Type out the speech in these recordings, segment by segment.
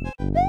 Bye.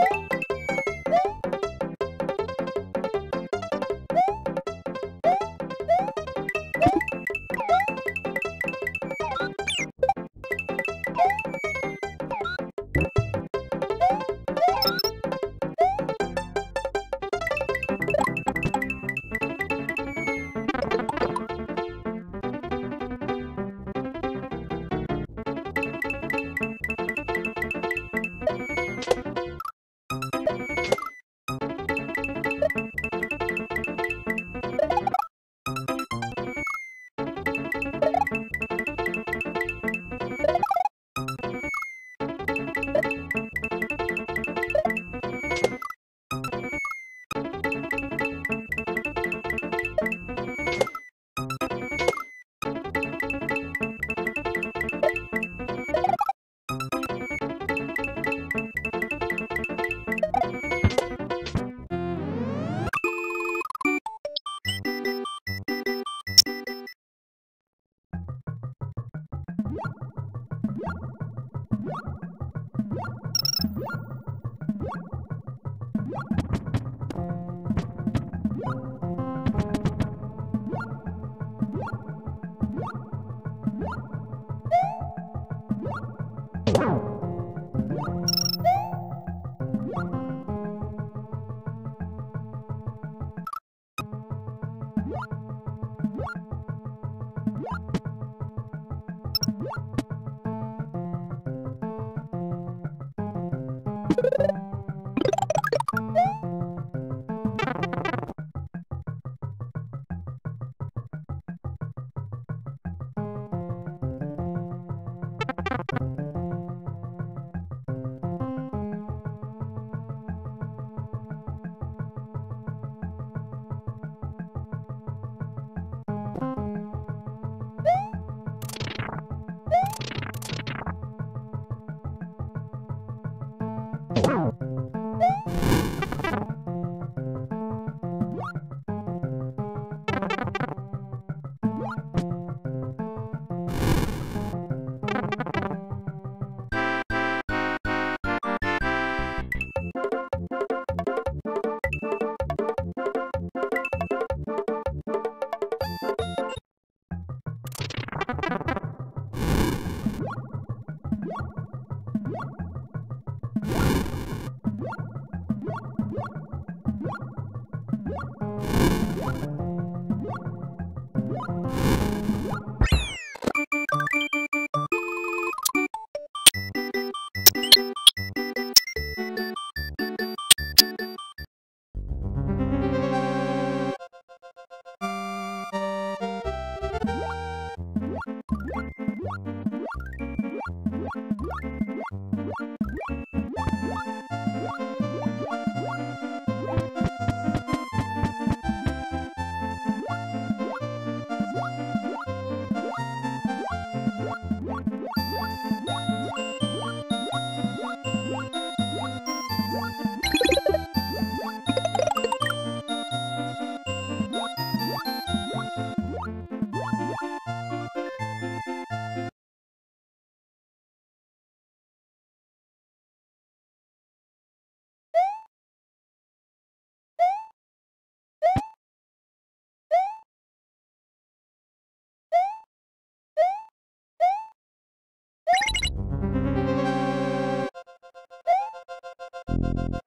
ん? Thank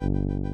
you.